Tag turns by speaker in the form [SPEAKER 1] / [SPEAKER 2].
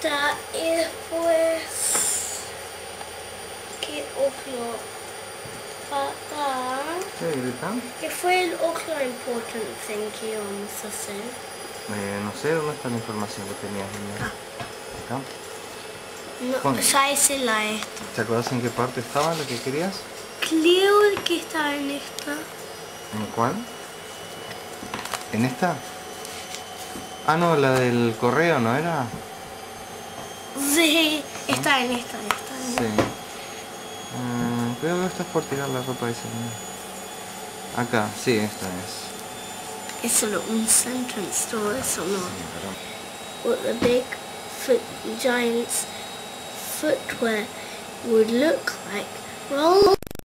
[SPEAKER 1] esta y después acá
[SPEAKER 2] ¿Qué grita?
[SPEAKER 1] que fue el otro important thing que íbamos a hacer
[SPEAKER 2] Eh, no sé dónde está la información que tenías.
[SPEAKER 1] Acá.
[SPEAKER 2] Acá.
[SPEAKER 1] no, ya hice la esta
[SPEAKER 2] ¿Te acuerdas en qué parte estaba lo que querías?
[SPEAKER 1] creo que está en esta
[SPEAKER 2] ¿En cuál? ¿En esta? Ah, no, la del correo, ¿no era?
[SPEAKER 1] Sí está en esta está en esta.
[SPEAKER 2] Sí. Mm, creo que estás por tirar la ropa esa. ¿no? Acá, sí, esta es.
[SPEAKER 1] es solo un sentence todo eso no
[SPEAKER 2] Sí, pero-
[SPEAKER 1] what the big foot giant's footwear would look like. Roll